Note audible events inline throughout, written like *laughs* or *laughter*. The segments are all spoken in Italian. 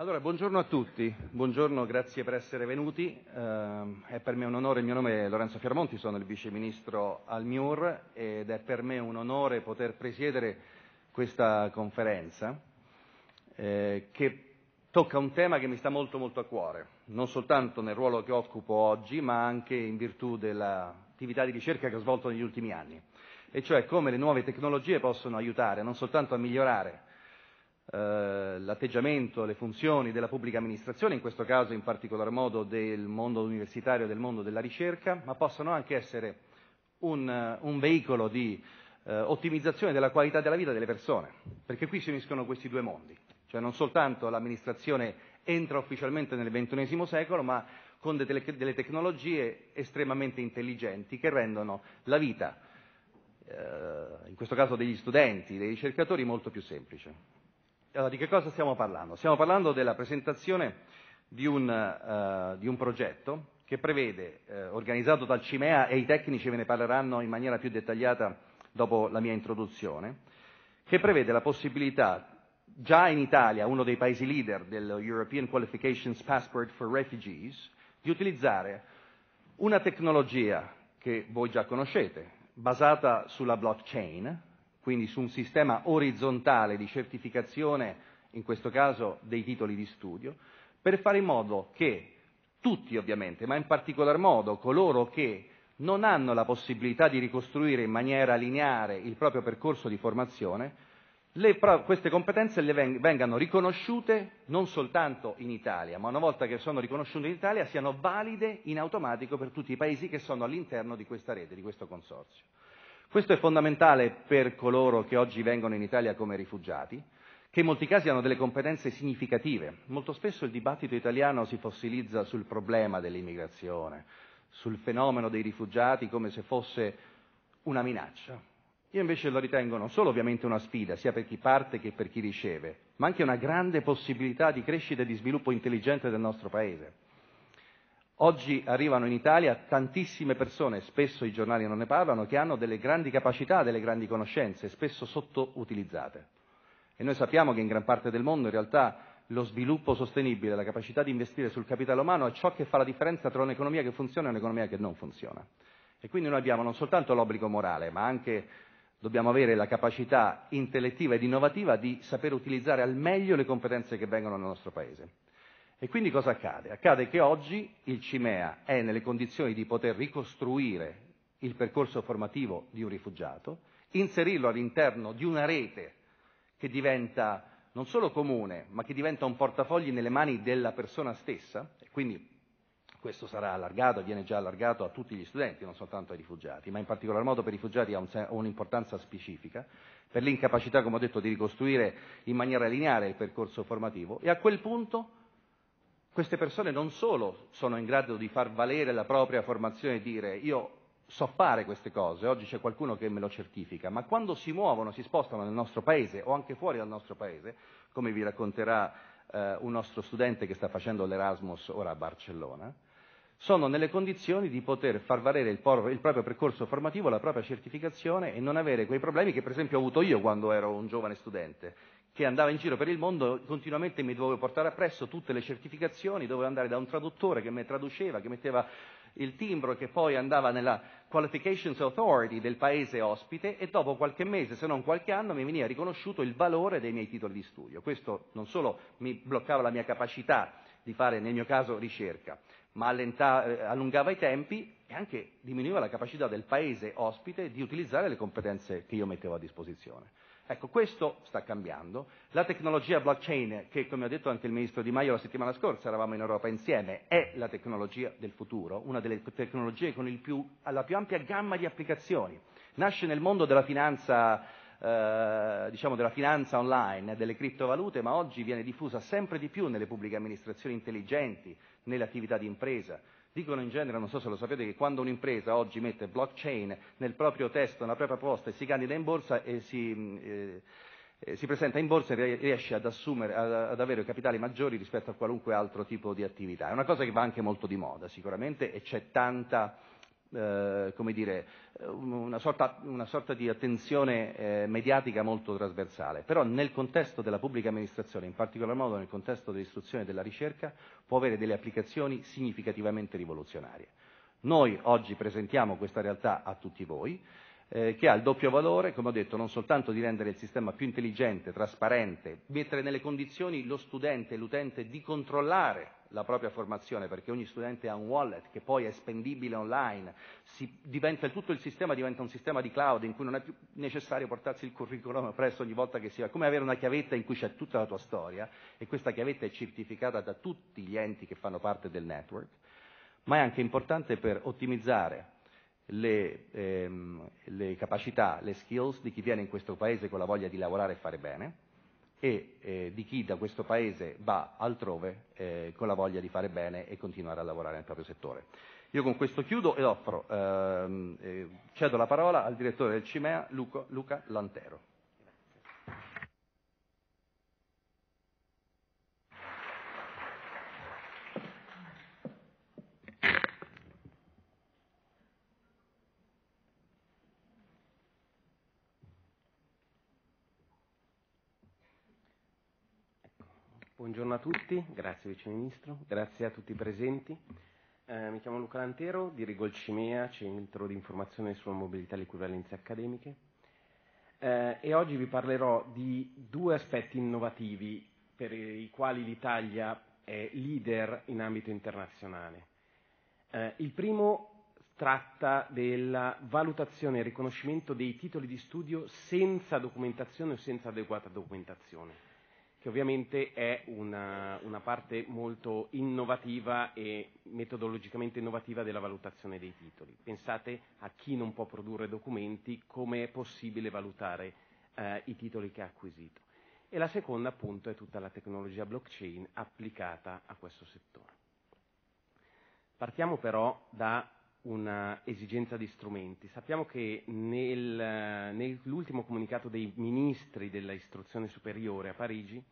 Allora, buongiorno a tutti, buongiorno, grazie per essere venuti. Eh, è per me un onore, il mio nome è Lorenzo Fiarmonti, sono il vice ministro al MIUR ed è per me un onore poter presiedere questa conferenza eh, che tocca un tema che mi sta molto molto a cuore, non soltanto nel ruolo che occupo oggi, ma anche in virtù dell'attività di ricerca che ho svolto negli ultimi anni, e cioè come le nuove tecnologie possono aiutare non soltanto a migliorare l'atteggiamento, le funzioni della pubblica amministrazione, in questo caso in particolar modo del mondo universitario e del mondo della ricerca, ma possono anche essere un, un veicolo di eh, ottimizzazione della qualità della vita delle persone, perché qui si uniscono questi due mondi, cioè non soltanto l'amministrazione entra ufficialmente nel XXI secolo, ma con delle, delle tecnologie estremamente intelligenti che rendono la vita, eh, in questo caso degli studenti, dei ricercatori, molto più semplice. Allora, di che cosa stiamo parlando? Stiamo parlando della presentazione di un, uh, di un progetto che prevede, eh, organizzato dal CIMEA e i tecnici ve ne parleranno in maniera più dettagliata dopo la mia introduzione, che prevede la possibilità, già in Italia, uno dei paesi leader dello European Qualifications Passport for Refugees, di utilizzare una tecnologia che voi già conoscete, basata sulla blockchain, quindi su un sistema orizzontale di certificazione, in questo caso dei titoli di studio, per fare in modo che tutti ovviamente, ma in particolar modo coloro che non hanno la possibilità di ricostruire in maniera lineare il proprio percorso di formazione, le, queste competenze le vengano riconosciute non soltanto in Italia, ma una volta che sono riconosciute in Italia siano valide in automatico per tutti i paesi che sono all'interno di questa rete, di questo consorzio. Questo è fondamentale per coloro che oggi vengono in Italia come rifugiati, che in molti casi hanno delle competenze significative. Molto spesso il dibattito italiano si fossilizza sul problema dell'immigrazione, sul fenomeno dei rifugiati come se fosse una minaccia. Io invece lo ritengo non solo ovviamente una sfida, sia per chi parte che per chi riceve, ma anche una grande possibilità di crescita e di sviluppo intelligente del nostro Paese. Oggi arrivano in Italia tantissime persone, spesso i giornali non ne parlano, che hanno delle grandi capacità, delle grandi conoscenze, spesso sottoutilizzate. E noi sappiamo che in gran parte del mondo in realtà lo sviluppo sostenibile, la capacità di investire sul capitale umano è ciò che fa la differenza tra un'economia che funziona e un'economia che non funziona. E quindi noi abbiamo non soltanto l'obbligo morale, ma anche dobbiamo avere la capacità intellettiva ed innovativa di saper utilizzare al meglio le competenze che vengono nel nostro Paese. E quindi cosa accade? Accade che oggi il CIMEA è nelle condizioni di poter ricostruire il percorso formativo di un rifugiato, inserirlo all'interno di una rete che diventa non solo comune, ma che diventa un portafogli nelle mani della persona stessa, e quindi questo sarà allargato, viene già allargato a tutti gli studenti, non soltanto ai rifugiati, ma in particolar modo per i rifugiati ha un'importanza specifica, per l'incapacità, come ho detto, di ricostruire in maniera lineare il percorso formativo, e a quel punto queste persone non solo sono in grado di far valere la propria formazione e dire io so fare queste cose, oggi c'è qualcuno che me lo certifica, ma quando si muovono, si spostano nel nostro paese o anche fuori dal nostro paese, come vi racconterà eh, un nostro studente che sta facendo l'Erasmus ora a Barcellona, sono nelle condizioni di poter far valere il, por- il, proprio percorso formativo, la propria certificazione e non avere quei problemi che per esempio ho avuto io quando ero un giovane studente, che andava in giro per il mondo, continuamente mi dovevo portare appresso tutte le certificazioni, dovevo andare da un traduttore che mi traduceva, che metteva il timbro che poi andava nella Qualifications Authority del paese ospite e dopo qualche mese, se non qualche anno, mi veniva riconosciuto il valore dei miei titoli di studio. Questo non solo mi bloccava la mia capacità di fare, nel mio caso, ricerca, ma allungava i tempi e anche diminuiva la capacità del paese ospite di utilizzare le competenze che io mettevo a disposizione. Ecco, questo sta cambiando. La tecnologia blockchain, che come ha detto anche il ministro Di Maio la settimana scorsa, eravamo in Europa insieme, è la tecnologia del futuro, una delle tecnologie con più, la più ampia gamma di applicazioni. Nasce nel mondo della finanza, eh, diciamo della finanza online, delle criptovalute, ma oggi viene diffusa sempre di più nelle pubbliche amministrazioni intelligenti, nelle attività di impresa. Dicono in genere, non so se lo sapete, che quando un'impresa oggi mette blockchain nel proprio testo, nella propria proposta e si candida in borsa e si, eh, eh si presenta in borsa e riesce ad, assumere, ad, avere capitali maggiori rispetto a qualunque altro tipo di attività. È una cosa che va anche molto di moda sicuramente e c'è tanta eh, come dire, una sorta, una sorta di attenzione eh, mediatica molto trasversale, però nel contesto della pubblica amministrazione, in particolar modo nel contesto dell'istruzione e della ricerca, può avere delle applicazioni significativamente rivoluzionarie. Noi oggi presentiamo questa realtà a tutti voi, eh, che ha il doppio valore, come ho detto, non soltanto di rendere il sistema più intelligente, trasparente, mettere nelle condizioni lo studente e l'utente di controllare la propria formazione, perché ogni studente ha un wallet che poi è spendibile online, diventa, tutto il sistema diventa un sistema di cloud in cui non è più necessario portarsi il curriculum presso ogni volta che si va, come avere una chiavetta in cui c'è tutta la tua storia e questa chiavetta è certificata da tutti gli enti che fanno parte del network, ma è anche importante per ottimizzare le, ehm, le capacità, le skills di chi viene in questo paese con la voglia di lavorare e fare bene e eh, di chi da questo paese va altrove eh, con la voglia di fare bene e continuare a lavorare nel proprio settore. Io con questo chiudo e offro, ehm, eh, cedo la parola al direttore del CIMEA, Luca, Luca Lantero. Buongiorno a tutti, grazie Vice Ministro, grazie a tutti i presenti. Eh, mi chiamo Luca Lantero, dirigo il CIMEA, Centro di Informazione sulla Mobilità e le Equivalenze Accademiche, eh, e oggi vi parlerò di due aspetti innovativi per i quali l'Italia è leader in ambito internazionale. Eh, il primo tratta della valutazione e riconoscimento dei titoli di studio senza documentazione o senza adeguata documentazione che ovviamente è una, una, parte molto innovativa e metodologicamente innovativa della valutazione dei titoli. Pensate a chi non può produrre documenti, come è possibile valutare eh, i titoli che ha acquisito. E la seconda appunto è tutta la tecnologia blockchain applicata a questo settore. Partiamo però da un'esigenza di strumenti. Sappiamo che nel, nell'ultimo comunicato dei ministri dell'istruzione superiore a Parigi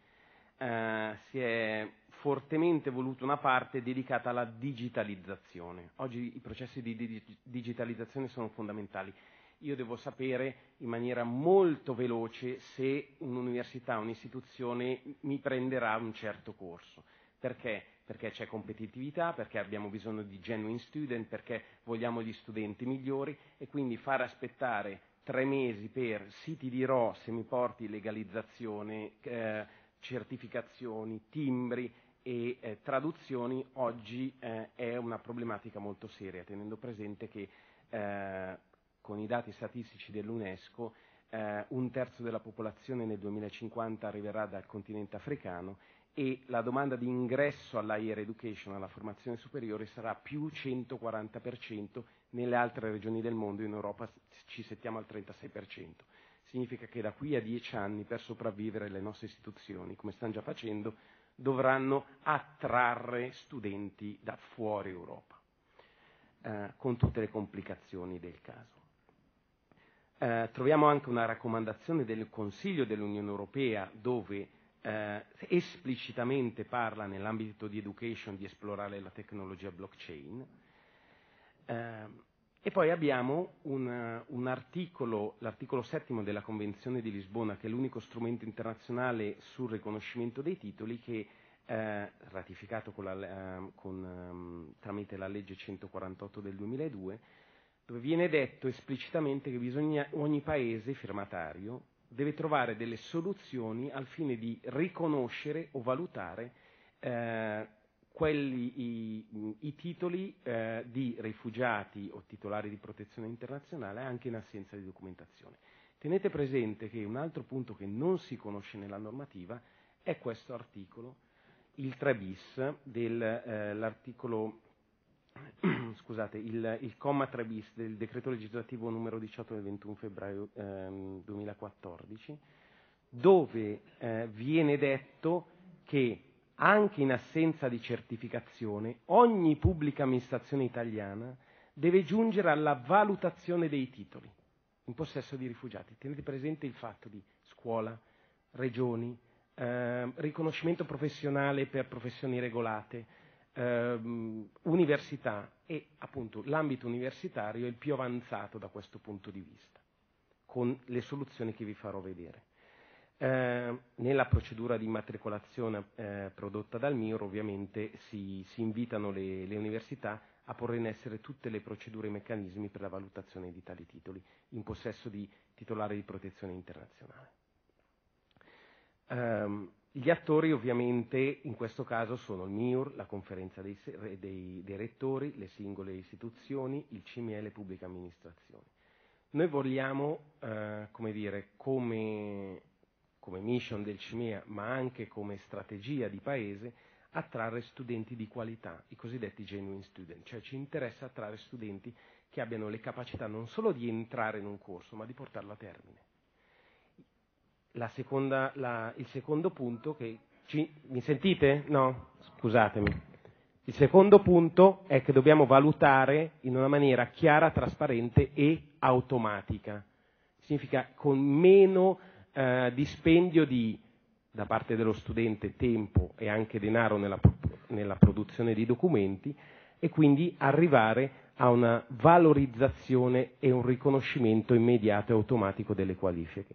eh, si è fortemente voluta una parte dedicata alla digitalizzazione. Oggi i processi di digitalizzazione sono fondamentali. Io devo sapere in maniera molto veloce se un'università, un'istituzione mi prenderà un certo corso. Perché? Perché c'è competitività, perché abbiamo bisogno di genuine student, perché vogliamo gli studenti migliori e quindi far aspettare tre mesi per sì ti dirò se mi porti legalizzazione, eh, certificazioni, timbri e eh, traduzioni oggi eh, è una problematica molto seria, tenendo presente che eh, con i dati statistici dell'UNESCO eh, un terzo della popolazione nel 2050 arriverà dal continente africano e la domanda di ingresso all'higher education, alla formazione superiore, sarà più 140%, nelle altre regioni del mondo, in Europa ci settiamo al 36%. Significa che da qui a dieci anni, per sopravvivere, le nostre istituzioni, come stanno già facendo, dovranno attrarre studenti da fuori Europa, eh, con tutte le complicazioni del caso. Eh, troviamo anche una raccomandazione del Consiglio dell'Unione Europea dove eh, esplicitamente parla nell'ambito di education di esplorare la tecnologia blockchain. Eh, e poi abbiamo un, un articolo, l'articolo settimo della Convenzione di Lisbona, che è l'unico strumento internazionale sul riconoscimento dei titoli, che eh, ratificato la, eh, con, um, tramite la legge 148 del 2002, dove viene detto esplicitamente che bisogna, ogni paese firmatario deve trovare delle soluzioni al fine di riconoscere o valutare eh, quelli, i, i titoli eh, di rifugiati o titolari di protezione internazionale anche in assenza di documentazione. Tenete presente che un altro punto che non si conosce nella normativa è questo articolo, il 3 bis dell'articolo eh, *clears throat* scusate, il, il, comma 3 bis del decreto legislativo numero 18 del 21 febbraio eh, 2014, dove eh, viene detto che anche in assenza di certificazione, ogni pubblica amministrazione italiana deve giungere alla valutazione dei titoli in possesso di rifugiati. Tenete presente il fatto di scuola, regioni, eh, riconoscimento professionale per professioni regolate, eh, università e appunto l'ambito universitario è il più avanzato da questo punto di vista, con le soluzioni che vi farò vedere. Eh, nella procedura di immatricolazione eh, prodotta dal MIUR ovviamente si, si invitano le, le, università a porre in essere tutte le procedure e i meccanismi per la valutazione di tali titoli in possesso di titolari di protezione internazionale. Um, gli attori ovviamente in questo caso sono il MIUR, la conferenza dei, dei, dei rettori, le singole istituzioni, il CME e le pubbliche amministrazioni. Noi vogliamo, eh, come dire, come come mission del CIMEA, ma anche come strategia di paese, attrarre studenti di qualità, i cosiddetti genuine student, cioè ci interessa attrarre studenti che abbiano le capacità non solo di entrare in un corso, ma di portarlo a termine. Seconda, la, il secondo punto che ci, mi sentite? No? Scusatemi. Il secondo punto è che dobbiamo valutare in una maniera chiara, trasparente e automatica. Significa con meno eh, dispendio di, da parte dello studente tempo e anche denaro nella, nella produzione di documenti e quindi arrivare a una valorizzazione e un riconoscimento immediato e automatico delle qualifiche.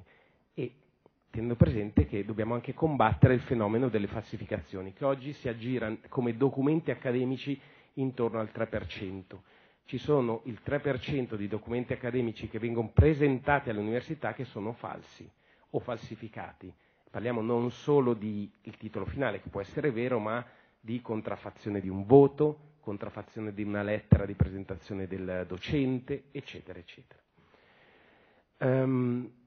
Tenendo presente che dobbiamo anche combattere il fenomeno delle falsificazioni, che oggi si aggira come documenti accademici intorno al 3%. Ci sono il 3% di documenti accademici che vengono presentati all'università che sono falsi o falsificati. Parliamo non solo di il titolo finale, che può essere vero, ma di contraffazione di un voto, contraffazione di una lettera di presentazione del docente, eccetera, eccetera. Um,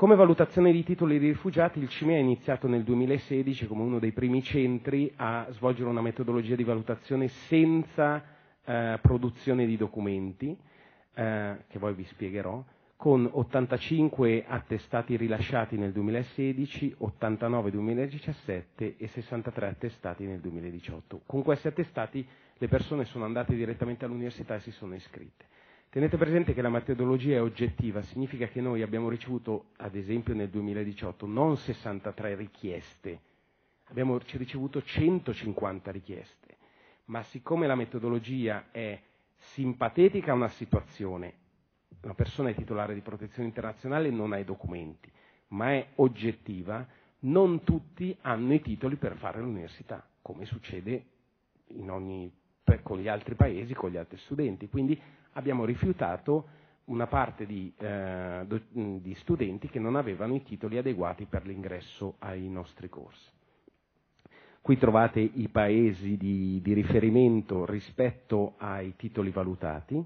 come valutazione di titoli di rifugiati, il CIME ha iniziato nel 2016 come uno dei primi centri a svolgere una metodologia di valutazione senza eh, produzione di documenti, eh, che poi vi spiegherò, con 85 attestati rilasciati nel 2016, 89 nel 2017 e 63 attestati nel 2018. Con questi attestati le persone sono andate direttamente all'università e si sono iscritte. Tenete presente che la metodologia è oggettiva, significa che noi abbiamo ricevuto, ad esempio nel 2018, non 63 richieste, abbiamo ricevuto 150 richieste, ma siccome la metodologia è simpatetica a una situazione una persona è titolare di protezione internazionale non ha i documenti, ma è oggettiva, non tutti hanno i titoli per fare l'università, come succede ogni, con gli altri paesi, con gli altri studenti. Quindi abbiamo rifiutato una parte di, eh, di studenti che non avevano i titoli adeguati per l'ingresso ai nostri corsi. Qui trovate i paesi di, di riferimento rispetto ai titoli valutati,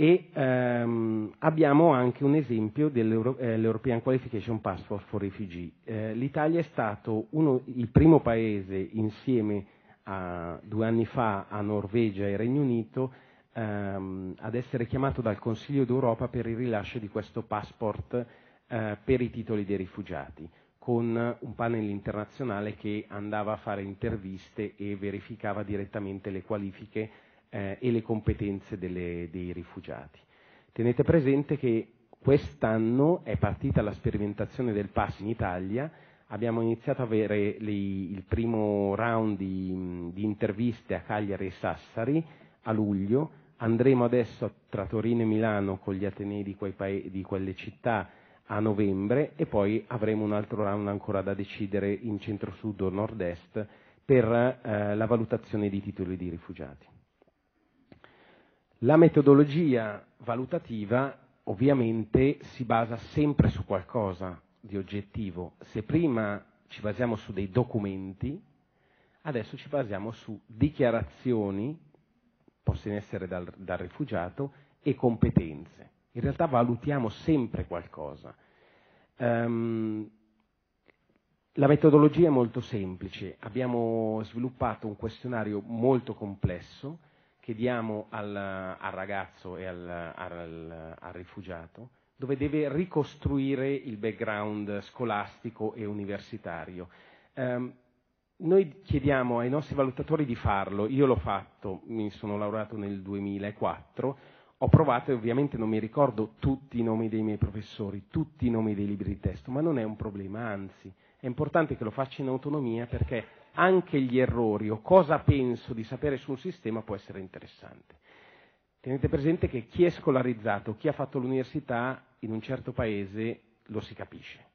e ehm, abbiamo anche un esempio dell'European eh, Qualification Passport for Refugee. Eh, L'Italia è stato uno, il primo paese insieme a, due anni fa a Norvegia e Regno Unito ehm, ad essere chiamato dal Consiglio d'Europa per il rilascio di questo passport eh, per i titoli dei rifugiati con un panel internazionale che andava a fare interviste e verificava direttamente le qualifiche eh, e le competenze delle, dei rifugiati. Tenete presente che quest'anno è partita la sperimentazione del PAS in Italia, abbiamo iniziato ad avere le, il primo round di, di, interviste a Cagliari e Sassari a luglio, andremo adesso tra Torino e Milano con gli atenei di, paesi, di quelle città a novembre e poi avremo un altro round ancora da decidere in centro-sud o nord-est per eh, la valutazione di titoli di rifugiati. La metodologia valutativa ovviamente si basa sempre su qualcosa di oggettivo. Se prima ci basiamo su dei documenti, adesso ci basiamo su dichiarazioni, possono essere dal, dal rifugiato, e competenze. In realtà valutiamo sempre qualcosa. Um, la metodologia è molto semplice, abbiamo sviluppato un questionario molto complesso chiediamo al, al ragazzo e al, al, al, rifugiato, dove deve ricostruire il background scolastico e universitario. Um, noi chiediamo ai nostri valutatori di farlo, io l'ho fatto, mi sono laureato nel 2004, ho provato e ovviamente non mi ricordo tutti i nomi dei miei professori, tutti i nomi dei libri di testo, ma non è un problema, anzi è importante che lo faccia in autonomia perché anche gli errori o cosa penso di sapere su un sistema può essere interessante. Tenete presente che chi è scolarizzato, chi ha fatto l'università in un certo paese lo si capisce.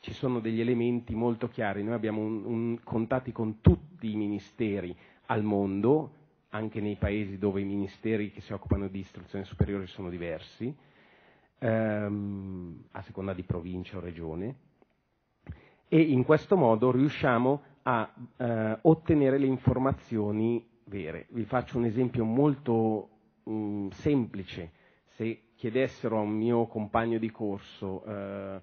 Ci sono degli elementi molto chiari, noi abbiamo un, un, contatti con tutti i ministeri al mondo, anche nei paesi dove i ministeri che si occupano di istruzione superiore sono diversi, ehm, a seconda di provincia o regione, e in questo modo riusciamo a eh, ottenere le informazioni vere. Vi faccio un esempio molto mh, mm, semplice. Se chiedessero a un mio compagno di corso eh,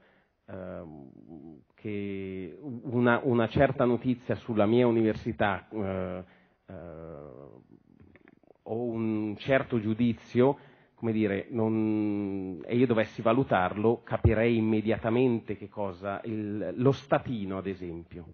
che una, una, certa notizia sulla mia università eh, eh, o un certo giudizio, come dire, non, e io dovessi valutarlo, capirei immediatamente che cosa, il, lo statino ad esempio.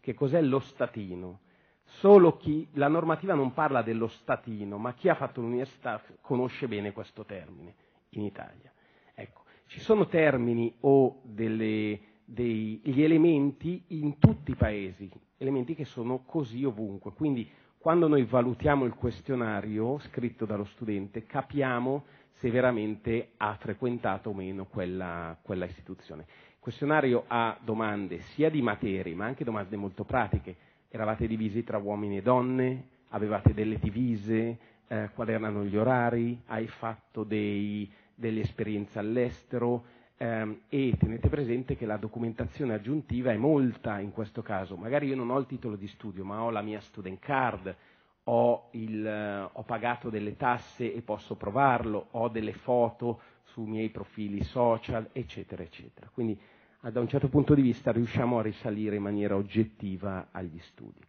Che cos'è lo statino? Solo chi, la normativa non parla dello statino, ma chi ha fatto l'università conosce bene questo termine in Italia. Ecco, ci sono termini o delle, degli elementi in tutti i paesi, elementi che sono così ovunque. Quindi quando noi valutiamo il questionario scritto dallo studente capiamo se veramente ha frequentato o meno quella, quella istituzione. Il questionario ha domande sia di materie ma anche domande molto pratiche. Eravate divisi tra uomini e donne? Avevate delle divise? Eh, quali erano gli orari? Hai fatto dei, delle esperienze all'estero? eh, e tenete presente che la documentazione aggiuntiva è molta in questo caso. Magari io non ho il titolo di studio, ma ho la mia student card, ho, il, eh, ho pagato delle tasse e posso provarlo, ho delle foto sui miei profili social, eccetera, eccetera. Quindi da un certo punto di vista riusciamo a risalire in maniera oggettiva agli studi.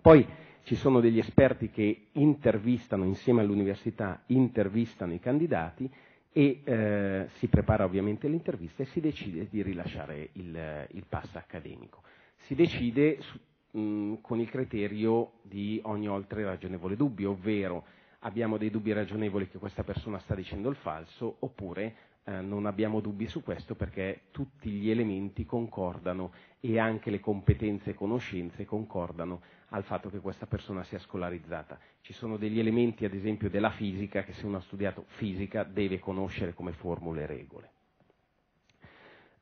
Poi ci sono degli esperti che intervistano insieme all'università, intervistano i candidati e eh, si prepara ovviamente l'intervista e si decide di rilasciare il, il pass accademico. Si decide su, mh, con il criterio di ogni oltre ragionevole dubbio, ovvero abbiamo dei dubbi ragionevoli che questa persona sta dicendo il falso oppure eh, non abbiamo dubbi su questo perché tutti gli elementi concordano e anche le competenze e conoscenze concordano al fatto che questa persona sia scolarizzata. Ci sono degli elementi, ad esempio, della fisica che se uno ha studiato fisica deve conoscere come formule e regole.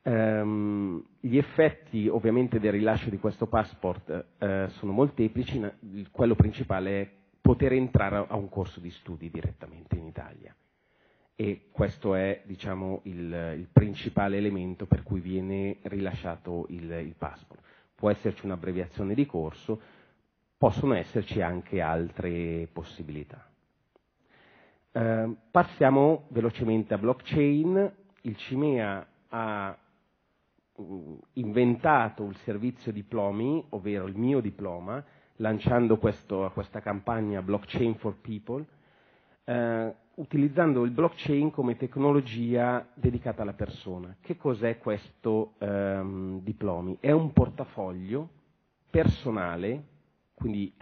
Um, gli effetti ovviamente del rilascio di questo passport uh, sono molteplici, quello principale è poter entrare a un corso di studi direttamente in Italia e questo è diciamo, il, il, principale elemento per cui viene rilasciato il, il passport. Può esserci un'abbreviazione di corso, possono esserci anche altre possibilità. Eh, passiamo velocemente a blockchain. Il CIMEA ha uh, inventato il servizio diplomi, ovvero il mio diploma, lanciando questo, questa campagna Blockchain for People, eh, utilizzando il blockchain come tecnologia dedicata alla persona. Che cos'è questo ehm, diplomi? È un portafoglio personale, quindi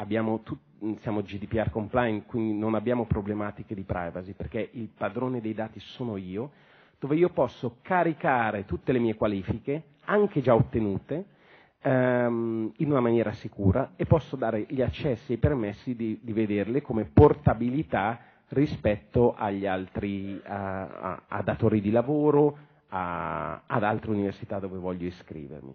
tut- siamo GDPR compliant, quindi non abbiamo problematiche di privacy perché il padrone dei dati sono io, dove io posso caricare tutte le mie qualifiche, anche già ottenute, ehm, in una maniera sicura e posso dare gli accessi e i permessi di, di vederle come portabilità rispetto agli altri a, a, a datori di lavoro, a, ad altre università dove voglio iscrivermi.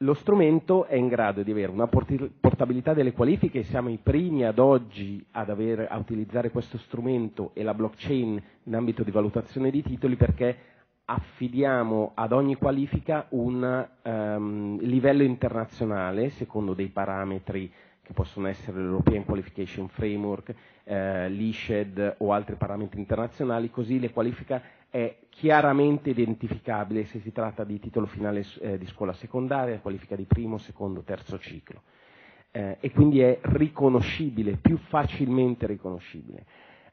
Lo strumento è in grado di avere una portabilità delle qualifiche, siamo i primi ad oggi ad avere, a utilizzare questo strumento e la blockchain in ambito di valutazione di titoli perché affidiamo ad ogni qualifica un um, livello internazionale secondo dei parametri che possono essere l'European Qualification Framework, eh, l'ISHED o altri parametri internazionali, così la qualifica è chiaramente identificabile se si tratta di titolo finale eh, di scuola secondaria, qualifica di primo, secondo, terzo ciclo. Eh, e quindi è riconoscibile, più facilmente riconoscibile.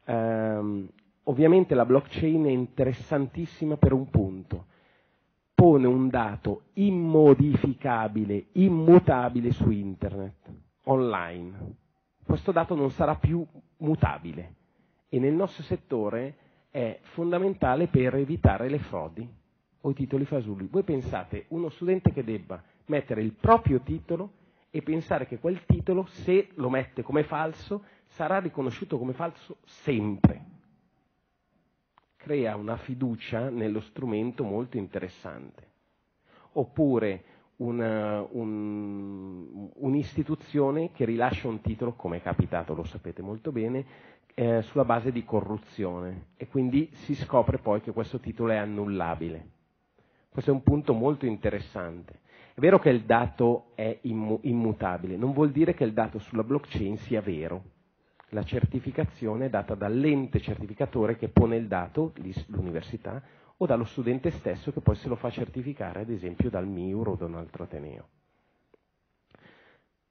Um, ovviamente la blockchain è interessantissima per un punto. Pone un dato immodificabile, immutabile su internet online. Questo dato non sarà più mutabile e nel nostro settore è fondamentale per evitare le frodi o i titoli fasulli. Voi pensate uno studente che debba mettere il proprio titolo e pensare che quel titolo, se lo mette come falso, sarà riconosciuto come falso sempre. Crea una fiducia nello strumento molto interessante. Oppure una, un, un'istituzione che rilascia un titolo, come è capitato, lo sapete molto bene, eh, sulla base di corruzione e quindi si scopre poi che questo titolo è annullabile. Questo è un punto molto interessante. È vero che il dato è immutabile, non vuol dire che il dato sulla blockchain sia vero. La certificazione è data dall'ente certificatore che pone il dato, l'università, o dallo studente stesso che poi se lo fa certificare, ad esempio, dal MIUR o da un altro Ateneo.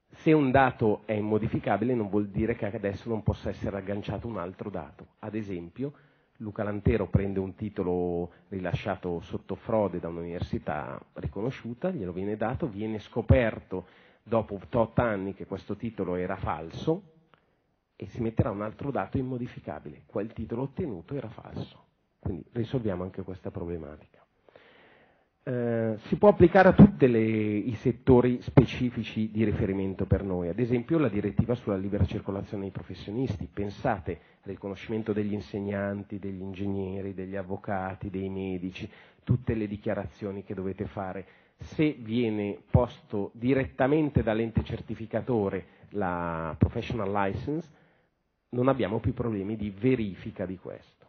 Se un dato è immodificabile non vuol dire che adesso non possa essere agganciato un altro dato. Ad esempio, Luca Lantero prende un titolo rilasciato sotto frode da un'università riconosciuta, glielo viene dato, viene scoperto dopo tot anni che questo titolo era falso e si metterà un altro dato immodificabile. Quel titolo ottenuto era falso. Quindi risolviamo anche questa problematica. Eh, si può applicare a tutti i settori specifici di riferimento per noi, ad esempio la direttiva sulla libera circolazione dei professionisti. Pensate al riconoscimento degli insegnanti, degli ingegneri, degli avvocati, dei medici, tutte le dichiarazioni che dovete fare. Se viene posto direttamente dall'ente certificatore la professional license, non abbiamo più problemi di verifica di questo.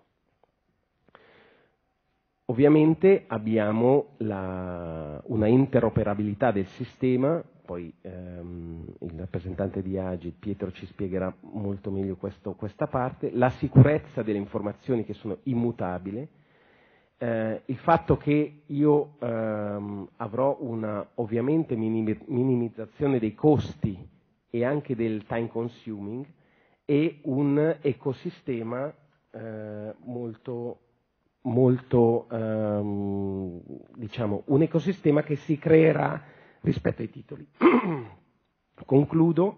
Ovviamente abbiamo la, una interoperabilità del sistema, poi ehm, il rappresentante di Agit, Pietro, ci spiegherà molto meglio questo, questa parte, la sicurezza delle informazioni che sono immutabili, eh, il fatto che io ehm, avrò una ovviamente minimizzazione dei costi e anche del time consuming e un ecosistema eh, molto molto, ehm, diciamo, un ecosistema che si creerà rispetto ai titoli. *clears throat* Concludo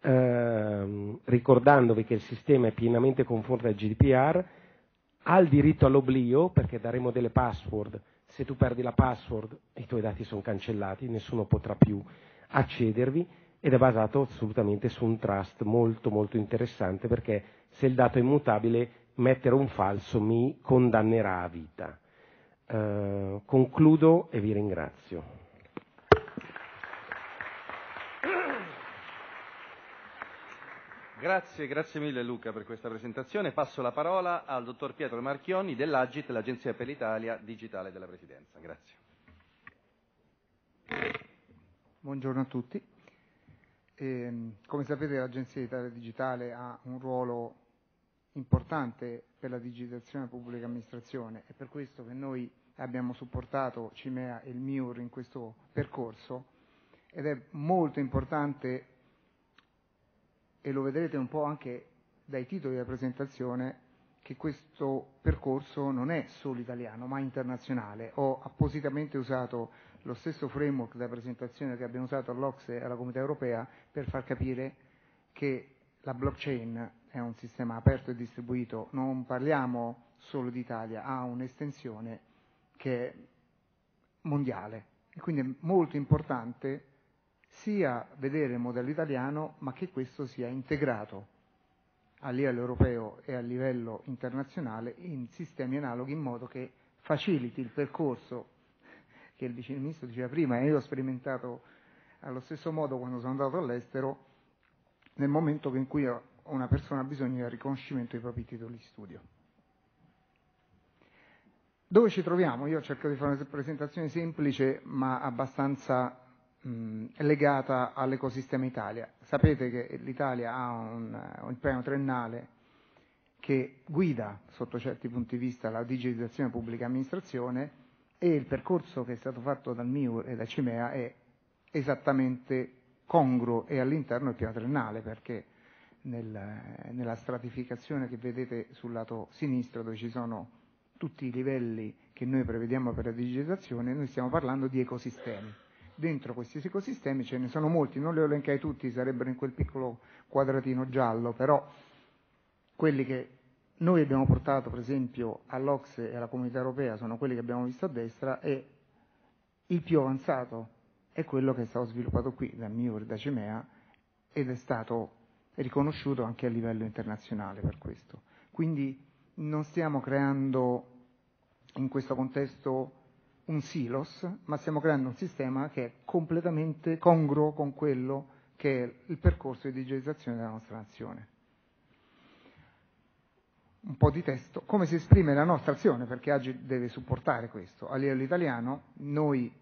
ehm, ricordandovi che il sistema è pienamente conforme al GDPR, ha il diritto all'oblio perché daremo delle password, se tu perdi la password i tuoi dati sono cancellati, nessuno potrà più accedervi ed è basato assolutamente su un trust molto molto interessante perché se il dato è immutabile mettere un falso mi condannerà a vita. Eh, concludo e vi ringrazio. Grazie, grazie mille Luca per questa presentazione. Passo la parola al dottor Pietro Marchionni dell'Agit, l'Agenzia per l'Italia Digitale della Presidenza. Grazie. Buongiorno a tutti. Eh, come sapete l'Agenzia Italia Digitale ha un ruolo importante per la digitalizzazione della pubblica amministrazione. È per questo che noi abbiamo supportato Cimea e il MIUR in questo percorso ed è molto importante, e lo vedrete un po' anche dai titoli della presentazione, che questo percorso non è solo italiano ma internazionale. Ho appositamente usato lo stesso framework della presentazione che abbiamo usato all'Ocse e alla Comunità Europea per far capire che la blockchain è un sistema aperto e distribuito, non parliamo solo d'Italia, ha un'estensione che è mondiale. E quindi è molto importante sia vedere il modello italiano ma che questo sia integrato a livello europeo e a livello internazionale in sistemi analoghi in modo che faciliti il percorso che il Vice Ministro diceva prima e io ho sperimentato allo stesso modo quando sono andato all'estero nel momento in cui una persona ha bisogno del riconoscimento dei propri titoli di studio. Dove ci troviamo? Io cerco di fare una presentazione semplice ma abbastanza mh, legata all'ecosistema Italia. Sapete che l'Italia ha un, un piano triennale che guida sotto certi punti di vista la digitalizzazione pubblica amministrazione e il percorso che è stato fatto dal MIUR e da Cimea è esattamente congruo e all'interno del piano triennale perché nel, nella stratificazione che vedete sul lato sinistro dove ci sono tutti i livelli che noi prevediamo per la digitalizzazione, noi stiamo parlando di ecosistemi. Dentro questi ecosistemi ce ne sono molti, non li elencai tutti, sarebbero in quel piccolo quadratino giallo, però quelli che noi abbiamo portato per esempio all'Ocse e alla Comunità Europea sono quelli che abbiamo visto a destra e il più avanzato è quello che è stato sviluppato qui da MIUR e da CIMEA ed è stato riconosciuto anche a livello internazionale per questo. Quindi non stiamo creando in questo contesto un silos, ma stiamo creando un sistema che è completamente congruo con quello che è il percorso di digitalizzazione della nostra nazione. Un po' di testo, come si esprime la nostra azione, perché Agit deve supportare questo. A livello italiano noi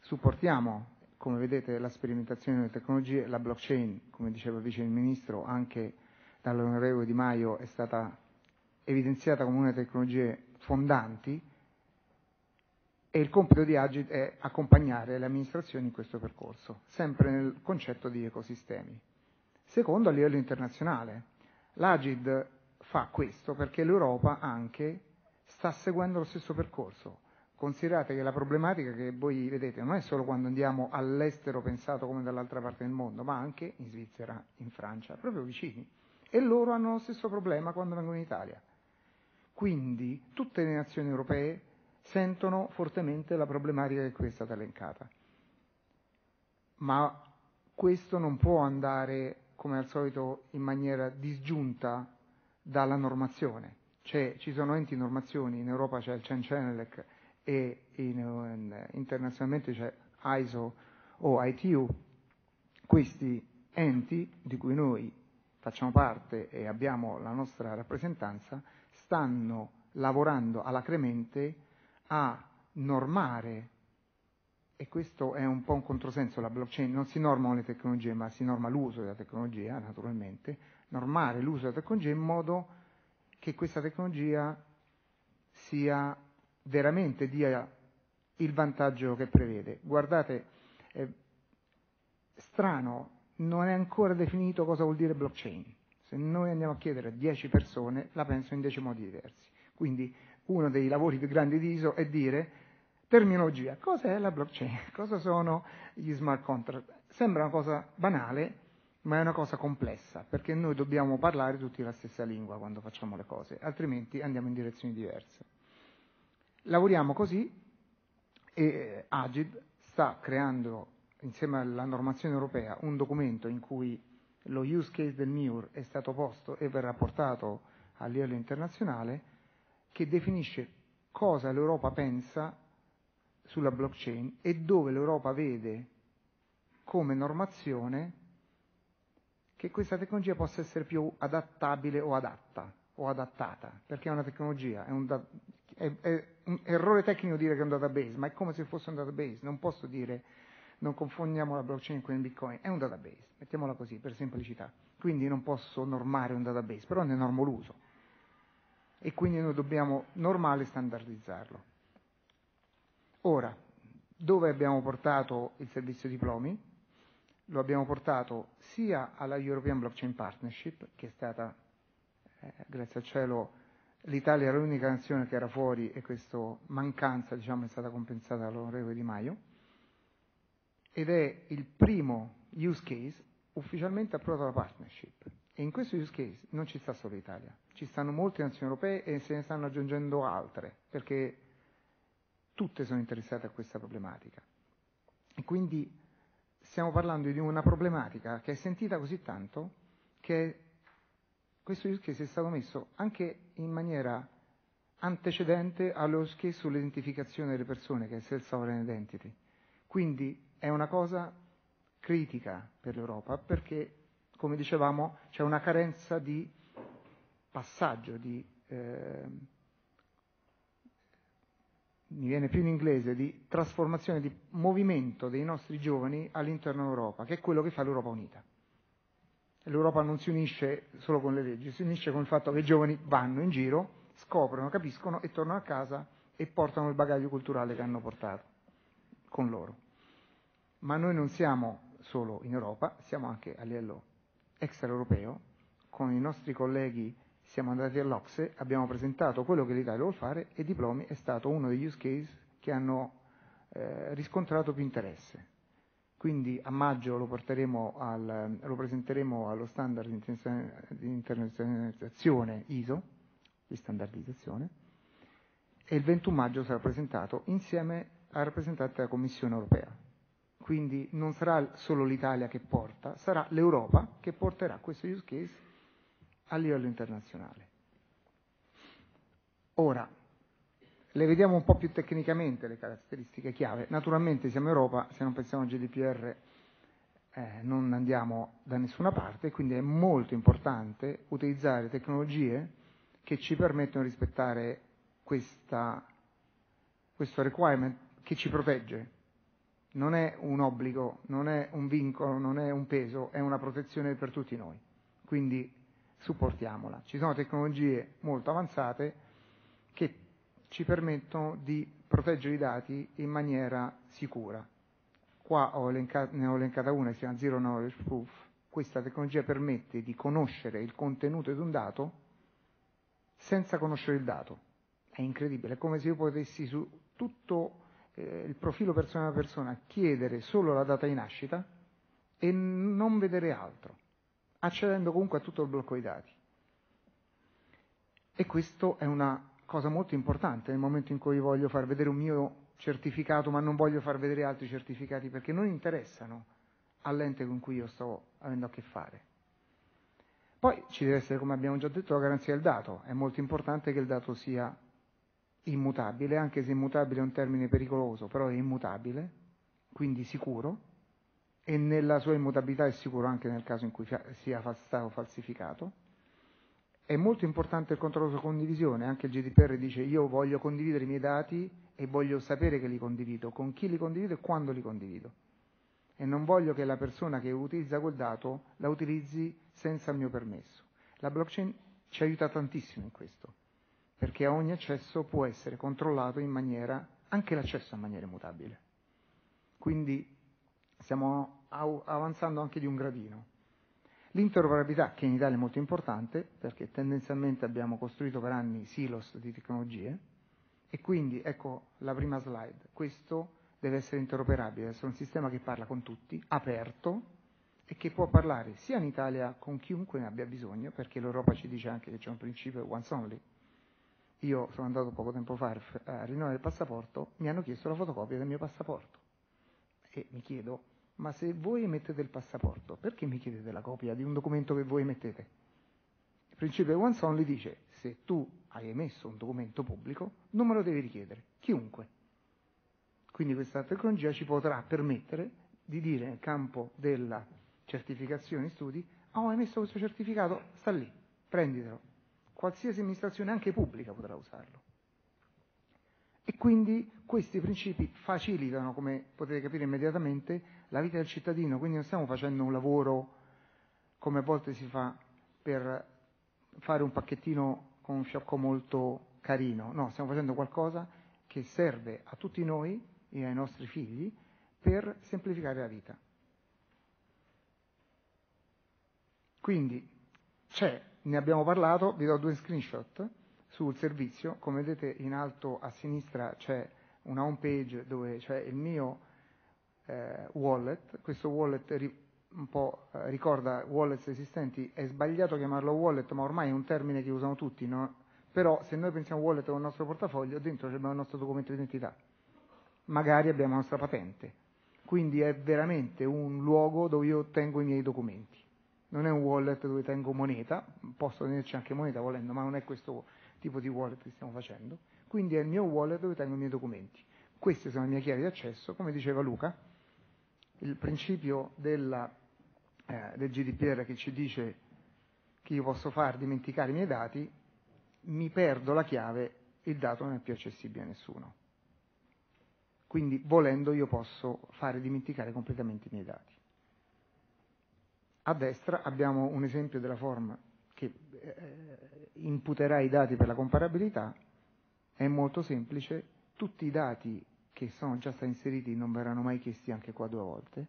supportiamo, come vedete, la sperimentazione delle tecnologie, la blockchain, come diceva il Vice Ministro, anche dall'onorevole Di Maio è stata evidenziata come una delle tecnologie fondanti e il compito di Agit è accompagnare le amministrazioni in questo percorso, sempre nel concetto di ecosistemi. Secondo, a livello internazionale, l'Agid fa questo perché l'Europa anche sta seguendo lo stesso percorso. Considerate che la problematica che voi vedete non è solo quando andiamo all'estero pensato come dall'altra parte del mondo, ma anche in Svizzera, in Francia, proprio vicini. E loro hanno lo stesso problema quando vengono in Italia. Quindi tutte le nazioni europee sentono fortemente la problematica che qui è stata elencata. Ma questo non può andare, come al solito, in maniera disgiunta dalla normazione. Cioè, ci sono enti normazioni, in Europa c'è il CEN-CENELEC e in, in, internazionalmente c'è ISO o ITU. Questi enti, di cui noi facciamo parte e abbiamo la nostra rappresentanza, stanno lavorando alacremente a normare, e questo è un po' un controsenso, la blockchain non si normano le tecnologie, ma si norma l'uso della tecnologia, naturalmente, normare l'uso della tecnologia in modo che questa tecnologia sia veramente dia il vantaggio che prevede. Guardate, è strano, non è ancora definito cosa vuol dire blockchain. Se noi andiamo a chiedere a 10 persone, la pensano in 10 modi diversi. Quindi uno dei lavori più grandi di ISO è dire terminologia, cosa è la blockchain, *laughs* cosa sono gli smart contract. Sembra una cosa banale, ma è una cosa complessa, perché noi dobbiamo parlare tutti la stessa lingua quando facciamo le cose, altrimenti andiamo in direzioni diverse. Lavoriamo così e Agid sta creando, insieme alla normazione europea, un documento in cui lo use case del MIUR è stato posto e verrà portato a livello internazionale che definisce cosa l'Europa pensa sulla blockchain e dove l'Europa vede come normazione che questa tecnologia possa essere più adattabile o adatta o adattata, perché è una tecnologia, è un, da- è, un errore tecnico dire che è un database, ma è come se fosse un database, non posso dire non confondiamo la blockchain con il bitcoin, è un database, mettiamola così per semplicità. Quindi non posso normare un database, però ne normo l'uso e quindi noi dobbiamo normale standardizzarlo. Ora, dove abbiamo portato il servizio diplomi? Lo abbiamo portato sia alla European Blockchain Partnership, che è stata, eh, grazie al cielo, l'Italia era l'unica nazione che era fuori e questa mancanza diciamo, è stata compensata dall'onorevole Di Maio, ed è il primo use case ufficialmente approvato dalla partnership. E in questo use case non ci sta solo l'Italia, ci stanno molte nazioni europee e se ne stanno aggiungendo altre, perché tutte sono interessate a questa problematica. E quindi stiamo parlando di una problematica che è sentita così tanto che questo use case è stato messo anche in maniera antecedente allo use case sull'identificazione delle persone, che è Self Sovereign Identity. Quindi è una cosa critica per l'Europa perché come dicevamo, c'è una carenza di passaggio, di, eh, mi viene più in inglese, di trasformazione, di movimento dei nostri giovani all'interno dell'Europa, che è quello che fa l'Europa unita. L'Europa non si unisce solo con le leggi, si unisce con il fatto che i giovani vanno in giro, scoprono, capiscono e tornano a casa e portano il bagaglio culturale che hanno portato con loro. Ma noi non siamo solo in Europa, siamo anche a livello extraeuropeo, con i nostri colleghi siamo andati all'Ocse, abbiamo presentato quello che l'Italia vuole fare e Diplomi è stato uno degli use case che hanno eh, riscontrato più interesse. Quindi a maggio lo, al, lo presenteremo allo standard di internazionalizzazione ISO, di standardizzazione, e il 21 maggio sarà presentato insieme al rappresentante della Commissione europea Quindi non sarà solo l'Italia che porta, sarà l'Europa che porterà questo use case a livello internazionale. Ora, le vediamo un po' più tecnicamente le caratteristiche chiave. Naturalmente siamo Europa, se non pensiamo al GDPR eh, non andiamo da nessuna parte, quindi è molto importante utilizzare tecnologie che ci permettono di rispettare questa, questo requirement che ci protegge. Non è un obbligo, non è un vincolo, non è un peso, è una protezione per tutti noi. Quindi supportiamola. Ci sono tecnologie molto avanzate che ci permettono di proteggere i dati in maniera sicura. Qua ho elencato, ne ho elencata una che si chiama Zero Knowledge Proof. Questa tecnologia permette di conoscere il contenuto di un dato senza conoscere il dato. È incredibile, è come se io potessi su tutto eh, il profilo persona a persona chiedere solo la data di nascita e non vedere altro, accedendo comunque a tutto il blocco dei dati. E questo è una cosa molto importante nel momento in cui voglio far vedere un mio certificato, ma non voglio far vedere altri certificati perché non interessano all'ente con cui io sto avendo a che fare. Poi ci deve essere, come abbiamo già detto, la garanzia del dato. È molto importante che il dato sia immutabile, anche se immutabile è un termine pericoloso, però è immutabile, quindi sicuro, e nella sua immutabilità è sicuro anche nel caso in cui sia stato falsificato. È molto importante il controllo sulla condivisione, anche il GDPR dice io voglio condividere i miei dati e voglio sapere che li condivido, con chi li condivido e quando li condivido. E non voglio che la persona che utilizza quel dato la utilizzi senza il mio permesso. La blockchain ci aiuta tantissimo in questo, perché ogni accesso può essere controllato in maniera, anche l'accesso in maniera immutabile. Quindi stiamo avanzando anche di un gradino. L'interoperabilità, che in Italia è molto importante, perché tendenzialmente abbiamo costruito per anni silos di tecnologie, e quindi, ecco la prima slide, questo deve essere interoperabile, deve essere un sistema che parla con tutti, aperto, e che può parlare sia in Italia con chiunque ne abbia bisogno, perché l'Europa ci dice anche che c'è un principio once only. Io sono andato poco tempo fa a rinnovare il passaporto, mi hanno chiesto la fotocopia del mio passaporto. E mi chiedo, ma se voi emettete il passaporto, perché mi chiedete la copia di un documento che voi emettete? Il principio di Only dice, se tu hai emesso un documento pubblico, non me lo devi richiedere, chiunque. Quindi questa tecnologia ci potrà permettere di dire nel campo della certificazione studi, ah, ho emesso questo certificato, sta lì, prenditelo. Qualsiasi amministrazione, anche pubblica, potrà usarlo. E quindi questi principi facilitano, come potete capire immediatamente, la vita del cittadino, quindi non stiamo facendo un lavoro come a volte si fa per fare un pacchettino con un fiocco molto carino, no, stiamo facendo qualcosa che serve a tutti noi e ai nostri figli per semplificare la vita. Quindi c'è, ne abbiamo parlato, vi do due screenshot sul servizio, come vedete in alto a sinistra c'è una home page dove c'è il mio eh, wallet, questo wallet ri- un po' eh, ricorda wallet esistenti, è sbagliato chiamarlo wallet ma ormai è un termine che usano tutti, no? però se noi pensiamo wallet con il nostro portafoglio dentro abbiamo il nostro documento di identità, magari abbiamo la nostra patente, quindi è veramente un luogo dove io tengo i miei documenti. Non è un wallet dove tengo moneta, posso tenerci anche moneta volendo, ma non è questo tipo di wallet che stiamo facendo. Quindi è il mio wallet dove tengo i miei documenti. Queste sono le mie chiavi di accesso, come diceva Luca, il principio della, eh, del GDPR che ci dice che io posso far dimenticare i miei dati, mi perdo la chiave, il dato non è più accessibile a nessuno. Quindi volendo io posso fare dimenticare completamente i miei dati. A destra abbiamo un esempio della forma che eh, imputerà i dati per la comparabilità, è molto semplice, tutti i dati che sono già stati inseriti non verranno mai chiesti anche qua due volte.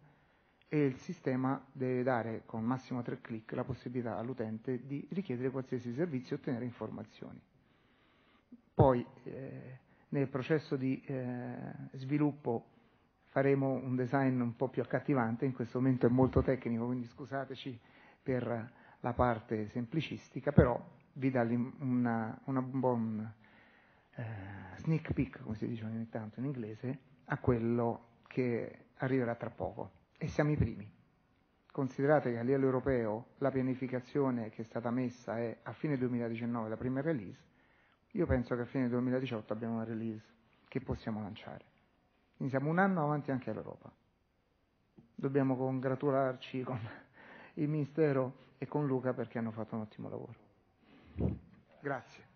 E il sistema deve dare con massimo tre clic la possibilità all'utente di richiedere qualsiasi servizio e ottenere informazioni. Poi eh, nel processo di eh, sviluppo faremo un design un po' più accattivante, in questo momento è molto tecnico, quindi scusateci per la parte semplicistica, però vi dà una, una buona eh, sneak peek, come si dice ogni tanto in inglese, a quello che arriverà tra poco e siamo i primi. Considerate che a livello europeo la pianificazione che è stata messa è a fine 2019 la prima release, io penso che a fine 2018 abbiamo una release che possiamo lanciare. Quindi siamo un anno avanti anche all'Europa. Dobbiamo congratularci con il Ministero e con Luca perché hanno fatto un ottimo lavoro. Grazie.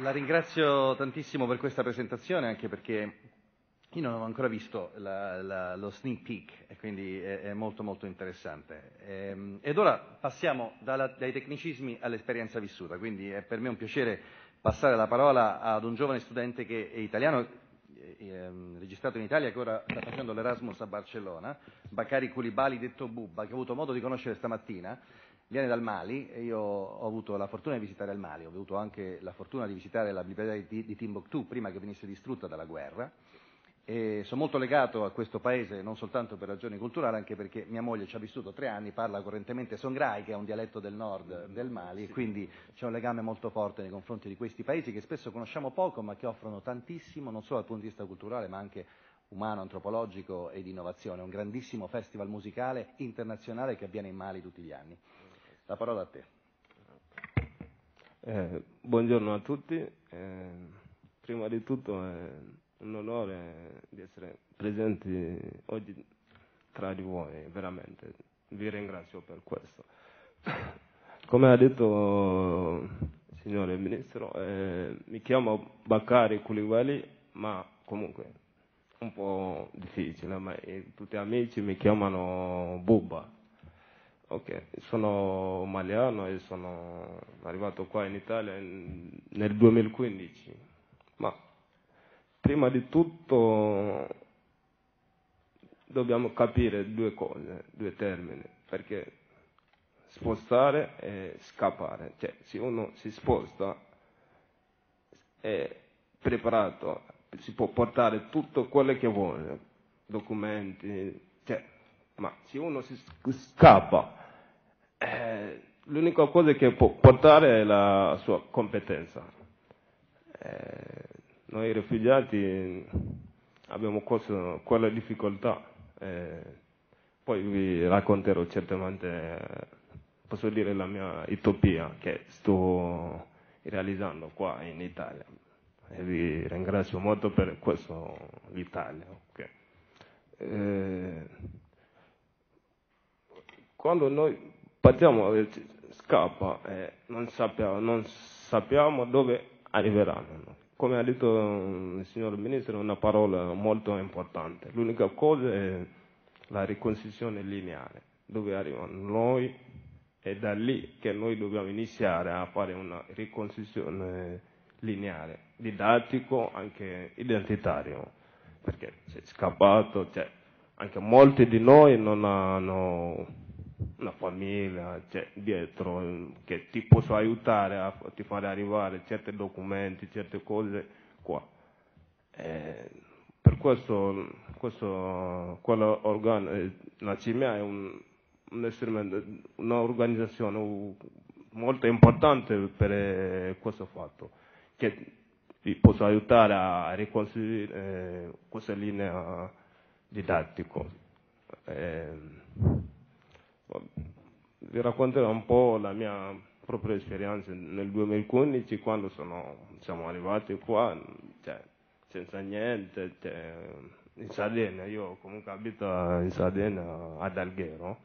La ringrazio tantissimo per questa presentazione, anche perché io non avevo ancora visto la, la, lo sneak peek e quindi è, è molto molto interessante. Ehm, ed ora passiamo dalla, dai tecnicismi all'esperienza vissuta, quindi è per me un piacere passare la parola ad un giovane studente che è italiano, ehm, registrato in Italia, che ora sta facendo l'Erasmus a Barcellona, Bakari Koulibaly, detto Bubba, che ho avuto modo di conoscere stamattina, viene dal Mali e io ho avuto la fortuna di visitare il Mali, ho avuto anche la fortuna di visitare la biblioteca di, di Timbuktu prima che venisse distrutta dalla guerra sono molto legato a questo paese non soltanto per ragioni culturali, anche perché mia moglie ci ha vissuto tre anni, parla correntemente Songrai, che è un dialetto del nord del Mali, e quindi c'è un legame molto forte nei confronti di questi paesi che spesso conosciamo poco, ma che offrono tantissimo, non solo dal punto di vista culturale, ma anche umano, antropologico e di innovazione. Un grandissimo festival musicale internazionale che avviene in Mali tutti gli anni. La parola a te. Eh, buongiorno a tutti. Eh, prima di tutto eh, un onore di essere presenti oggi tra di voi, veramente. Vi ringrazio per questo. Come ha detto il signore Ministro, eh, mi chiamo Bakari Koulibaly, ma comunque un po' difficile, ma tutti gli amici mi chiamano Bubba. Ok, sono maliano e sono arrivato qua in Italia nel 2015, ma prima di tutto dobbiamo capire due cose, due termini, perché spostare e scappare, cioè se uno si sposta è preparato, si può portare tutto quello che vuole, documenti, cioè, ma se uno si scappa, eh, l'unica cosa che può portare è la sua competenza. Eh, noi rifugiati abbiamo questo, quella difficoltà. Eh, poi vi racconterò certamente, posso dire, la mia utopia che sto realizzando qua in Italia. E vi ringrazio molto per questo, l'Italia. Okay. Eh, quando noi partiamo, scappa, non, sappiamo, non sappiamo dove arriveranno come ha detto il signor Ministro, è una parola molto importante. L'unica cosa è la riconciliazione lineare, dove arrivano noi è da lì che noi dobbiamo iniziare a fare una riconciliazione lineare, didattico, anche identitario, perché c'è scappato, cioè, anche molti di noi non hanno una famiglia cioè, dietro che ti possa aiutare a ti fare arrivare certi documenti, certe cose qua. Eh, per questo, questo organ- eh, la CIMEA è un, un un'organizzazione molto importante per eh, questo fatto, che vi possa aiutare a ricostruire questa linea didattica. Eh, vi racconterò un po' la mia propria esperienza nel 2015 quando sono, siamo arrivati qua, cioè, senza niente, cioè, in Sardegna, io comunque abito in Sardegna ad Alghero.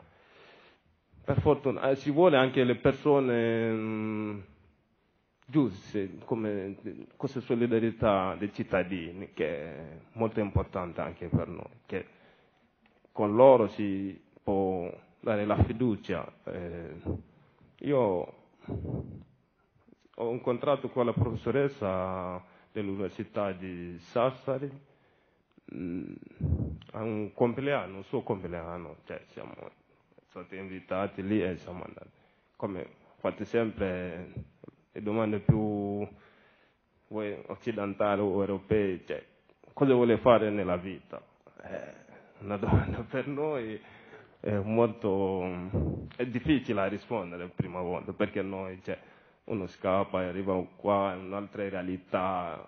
Per fortuna eh, ci vuole anche le persone mh, mm, giuste, come questa solidarietà dei cittadini, che è molto importante anche per noi, che con loro si può dare la fiducia. Eh, io ho incontrato con la professoressa dell'Università di Sassari mh, mm, a un compleanno, un suo compleanno, cioè siamo stati invitati lì e siamo andati. Come fate sempre le domande più occidentali o europei, cioè cosa vuole fare nella vita? Eh, una domanda per noi è molto è difficile rispondere la prima volta perché noi cioè, uno scappa e arriva qua in un'altra realtà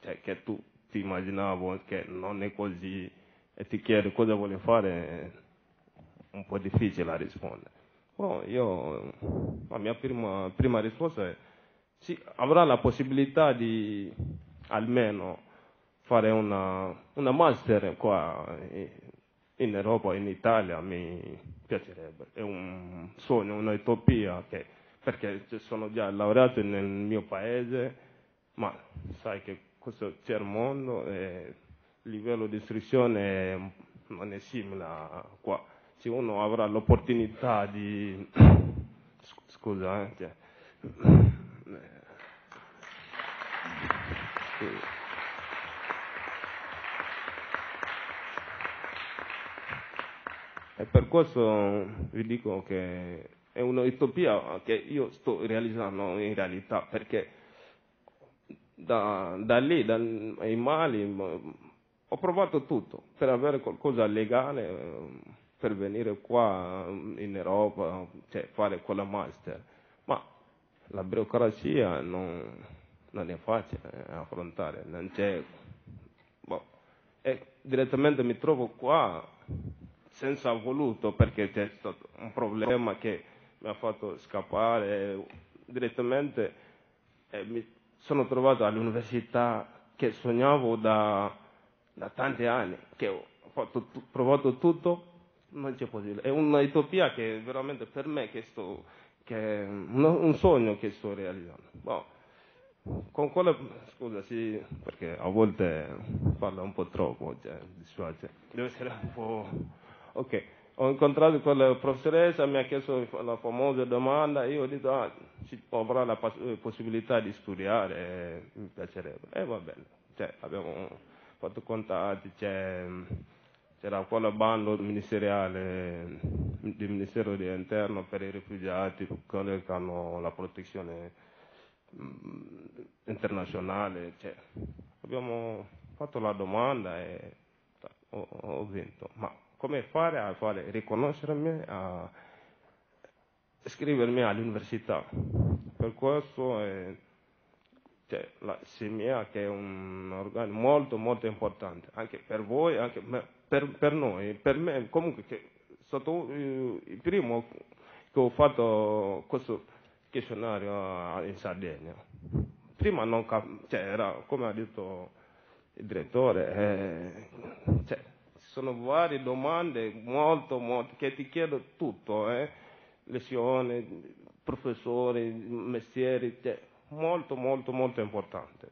cioè, che tu ti immaginavo che non è così e ti chiedi cosa vuole fare, è un po' difficile rispondere. Oh, io, la mia prima, prima risposta è sì, avrà la possibilità di almeno fare una, una master qua in Europa, in Italia, mi piacerebbe. È un sogno, un'utopia, che, perché sono già laureato nel mio paese, ma sai che questo c'è il mondo e il livello di istruzione non è simile a qua. Se uno avrà l'opportunità di... Scusa, eh, cioè... E per questo vi dico che è un'utopia che io sto realizzando in realtà, perché da, da lì, dai Mali, ho provato tutto per avere qualcosa legale, per venire qua in Europa, cioè fare quella master. Ma la burocrazia non, non è facile affrontare, non c'è... Boh. E direttamente mi trovo qua senza voluto perché c'è stato un problema che mi ha fatto scappare direttamente e mi sono trovato all'università che sognavo da, da tanti anni, che ho fatto, provato tutto, non c'è possibile. È un'utopia che veramente per me che sto, che è un, sogno che sto realizzando. Boh. Con quella, scusa, sì, perché a volte parla un po' troppo, cioè, dispiace. Deve essere un po' Ok, ho incontrato quella professoressa, mi ha chiesto la famosa domanda, io ho detto, ah, avrà la possibilità di studiare, eh, mi piacerebbe. E eh, va bene, cioè, abbiamo fatto contatti, c'è, c'era quella bando ministeriale del Ministero dell'Interno per i rifugiati, quelli che hanno la protezione mm, internazionale, cioè, abbiamo fatto la domanda e ho, ho vinto. Ma come fare a fare, riconoscermi, a iscrivermi all'università. Per questo è, cioè, la SEMIA che è un organo molto molto importante, anche per voi, anche per, per noi, per me, comunque che stato il primo che ho fatto questo questionario in Sardegna. Prima non cap- cioè, era come ha detto il direttore, eh, cioè, sono varie domande molto, molto, che ti chiedo tutto, eh? lezioni, professori, mestieri, cioè, molto, molto, molto importante.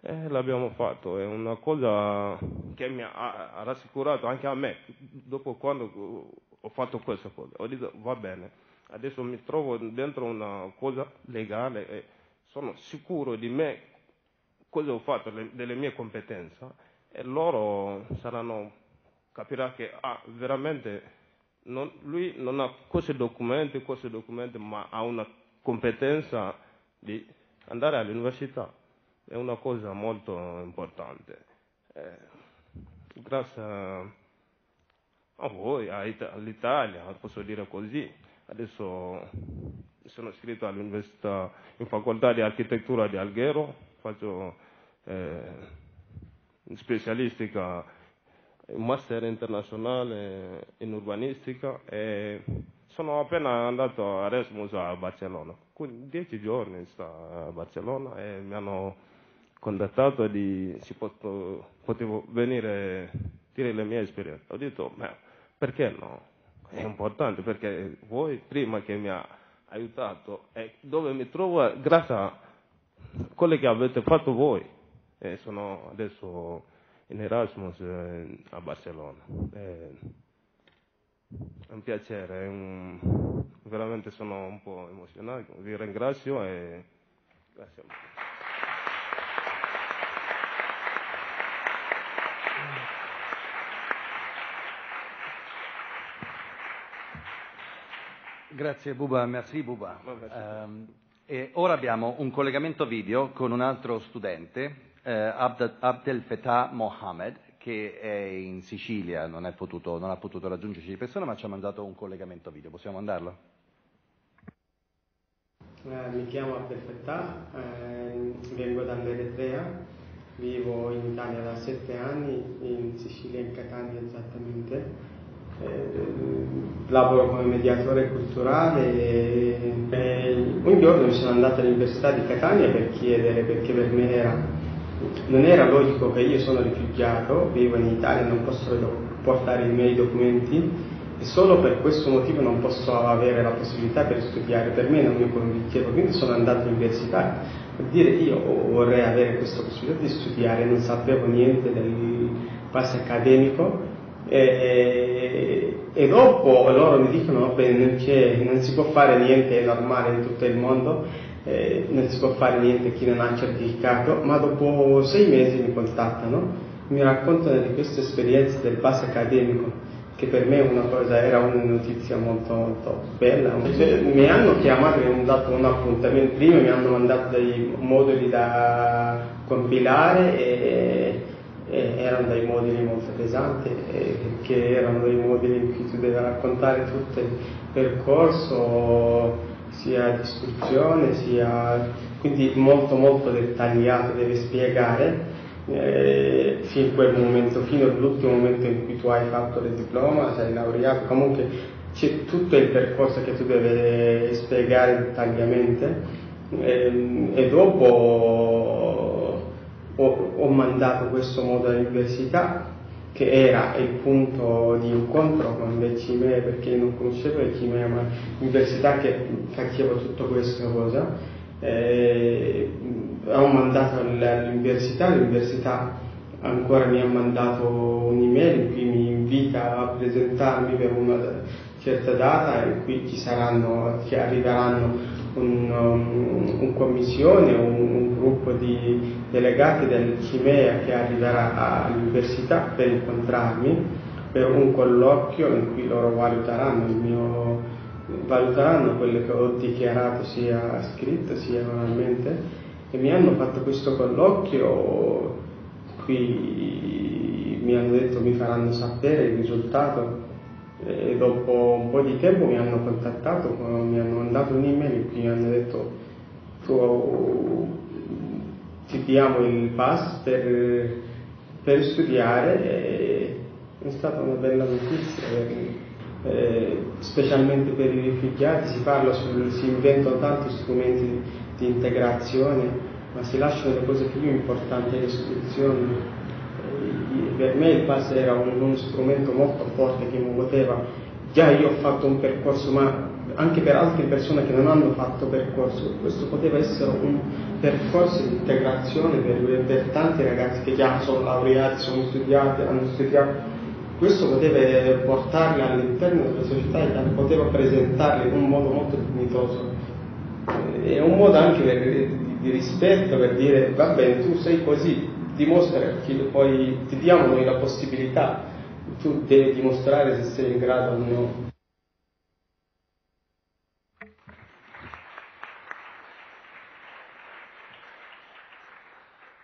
Eh, l'abbiamo fatto, è una cosa che mi ha, ha rassicurato anche a me, dopo quando ho fatto questa cosa. Ho detto, va bene, adesso mi trovo dentro una cosa legale e sono sicuro di me, cosa ho fatto, delle mie competenze, e loro saranno capirà che ah, veramente non, lui non ha questi documenti, questi documenti, ma ha una competenza di andare all'università. È una cosa molto importante. Eh, grazie a voi, all'Italia, posso dire così. Adesso sono iscritto all'università in facoltà di architettura di Alghero, faccio eh, specialistica un master internazionale in urbanistica e sono appena andato a Erasmus a Barcellona. Quindi dieci giorni sto a Barcellona e mi hanno contattato di se potevo venire a dire le mie esperienze. Ho detto, ma perché no? È importante perché voi prima che mi ha aiutato e dove mi trovo grazie a quello che avete fatto voi e sono adesso in Erasmus eh, a Barcellona. È un piacere, è un... veramente sono un po' emozionato, vi ringrazio e grazie. Grazie Buba, merci Buba. Um, e ora abbiamo un collegamento video con un altro studente eh, Abd- Abdel Fattah Mohamed, che è in Sicilia, non, potuto, non, ha potuto raggiungerci di persona, ma ci ha mandato un collegamento video. Possiamo mandarlo? Eh, mi chiamo Abdel Fattah, eh, vengo dall'Eritrea, vivo in Italia da sette anni, in Sicilia, in Catania esattamente. Eh, lavoro come mediatore culturale e, e un giorno mi sono andato all'Università di Catania per chiedere, perché per me era, non era logico che io sono rifugiato, vivo in Italia, non posso portare i miei documenti e solo per questo motivo non posso avere la possibilità per studiare, per me non mi convinceva, quindi sono andato all'università per dire io vorrei avere questa possibilità di studiare, non sapevo niente del passo accademico e, e, dopo loro mi dicono non, non, si può fare niente, è normale in tutto il mondo, eh, non si può fare niente chi non ha certificato, ma dopo sei mesi mi contattano, mi raccontano di questa esperienza del passo accademico che per me una cosa, era una notizia molto, molto bella. Cioè, mi hanno chiamato, mi hanno dato un appuntamento prima, mi hanno mandato dei moduli da compilare e, e erano dei moduli molto pesanti, che erano dei moduli in cui tu devi raccontare tutto il percorso sia di istruzione, sia quindi molto molto dettagliato, devi spiegare eh, fino a quel momento, fino all'ultimo momento in cui tu hai fatto il diploma, sei laureato, comunque c'è tutto il percorso che tu devi spiegare dettagliatamente eh, e dopo ho, ho, mandato questo modo all'università che era il punto di incontro con le CIME perché non conoscevo le CIME ma l'università che faceva tutto questa cosa. Eh, ho mandato all'università, l'università ancora mi ha mandato un'email in cui mi invita a presentarmi per una certa data in cui ci saranno, ci arriveranno un, um, un commissione, un, un, gruppo di delegati del CIMEA che arriverà all'università per incontrarmi per un colloquio in cui loro valuteranno mio valuteranno quello che ho dichiarato sia scritto sia oralmente e mi hanno fatto questo colloquio, qui mi hanno detto mi faranno sapere il risultato e dopo un po' di tempo mi hanno contattato, mi hanno mandato un'email cui mi hanno detto tu ti diamo il pass per, per studiare e è stata una bella notizia. Eh, specialmente per i rifugiati si parla sul, si inventano tanti strumenti di integrazione, ma si lasciano le cose più importanti le istituzioni. Per me il pass era un, uno strumento molto forte che mi poteva, già io ho fatto un percorso, ma anche per altre persone che non hanno fatto percorso, questo poteva essere un percorso di integrazione per, per tanti ragazzi che già sono laureati, sono studiati, hanno studiato questo poteva portarli all'interno della società e poteva presentarli in un modo molto dignitoso. È un modo anche di, rispetto per dire va bene, tu sei così, dimostra che poi ti diamo noi la possibilità, tu devi dimostrare se sei in grado o no.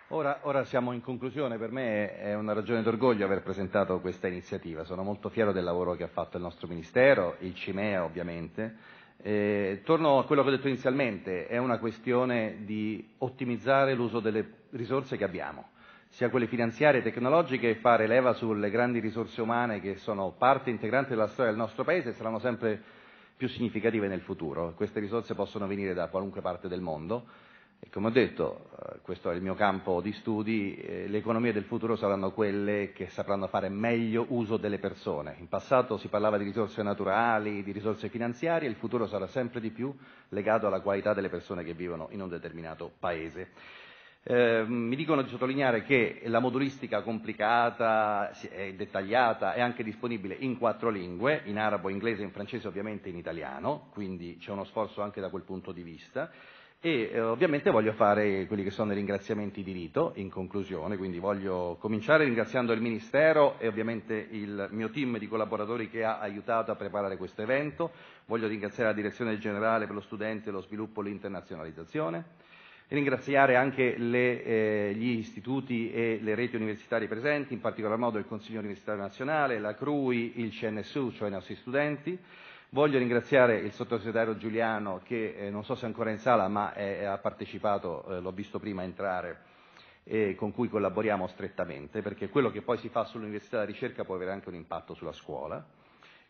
Ora, ora, siamo in conclusione, per me è una ragione d'orgoglio aver presentato questa iniziativa, sono molto fiero del lavoro che ha fatto il nostro Ministero, il CIMEA ovviamente. Eh, torno a quello che ho detto inizialmente, è una questione di ottimizzare l'uso delle risorse che abbiamo, sia quelle finanziarie e tecnologiche e fare leva sulle grandi risorse umane che sono parte integrante della storia del nostro Paese e saranno sempre più significative nel futuro. Queste risorse possono venire da qualunque parte del mondo e come ho detto, eh, questo è il mio campo di studi, eh, le economie del futuro saranno quelle che sapranno fare meglio uso delle persone. In passato si parlava di risorse naturali, di risorse finanziarie, il futuro sarà sempre di più legato alla qualità delle persone che vivono in un determinato paese. Eh, mi dicono di sottolineare che la modulistica complicata e dettagliata è anche disponibile in quattro lingue, in arabo, inglese, in francese e ovviamente in italiano, quindi c'è uno sforzo anche da quel punto di vista. E eh, ovviamente voglio fare quelli che sono i ringraziamenti di rito in conclusione, quindi voglio cominciare ringraziando il Ministero e ovviamente il mio team di collaboratori che ha aiutato a preparare questo evento, voglio ringraziare la Direzione Generale per lo Studente, lo Sviluppo e l'Internazionalizzazione, ringraziare anche le, eh, gli istituti e le reti universitarie presenti, in particolar modo il Consiglio Universitario Nazionale, la CRUI, il CNSU, cioè i nostri studenti, Voglio ringraziare il sottosegretario Giuliano che eh, non so se è ancora in sala ma è, ha partecipato, eh, l'ho visto prima entrare, e con cui collaboriamo strettamente, perché quello che poi si fa sull'università e la ricerca può avere anche un impatto sulla scuola.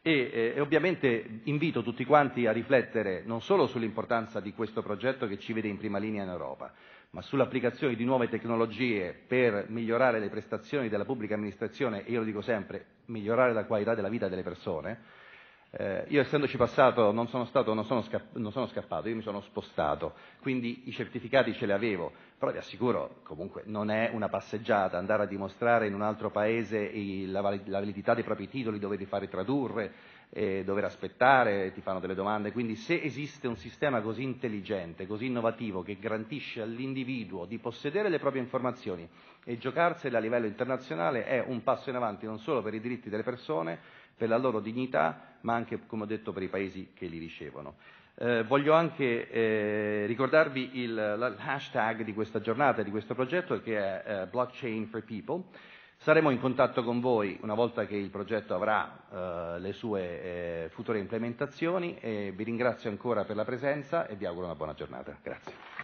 Eh, e, ovviamente invito tutti quanti a riflettere non solo sull'importanza di questo progetto che ci vede in prima linea in Europa, ma sull'applicazione di nuove tecnologie per migliorare le prestazioni della pubblica amministrazione e io lo dico sempre, migliorare la qualità della vita delle persone, eh, io essendoci passato non sono, stato, non, sono scapp- non sono, scappato, io mi sono spostato, quindi i certificati ce li avevo, però vi assicuro comunque non è una passeggiata andare a dimostrare in un altro paese il, la, la, validità dei propri titoli, doverli fare tradurre, eh, dover aspettare, ti fanno delle domande, quindi se esiste un sistema così intelligente, così innovativo che garantisce all'individuo di possedere le proprie informazioni e giocarsele a livello internazionale è un passo in avanti non solo per i diritti delle persone, per la loro dignità, ma anche, come ho detto, per i paesi che li ricevono. Eh, voglio anche eh, ricordarvi il, l'hashtag di questa giornata, di questo progetto, che è eh, Blockchain for People. Saremo in contatto con voi una volta che il progetto avrà eh, le sue eh, future implementazioni e vi ringrazio ancora per la presenza e vi auguro una buona giornata. Grazie.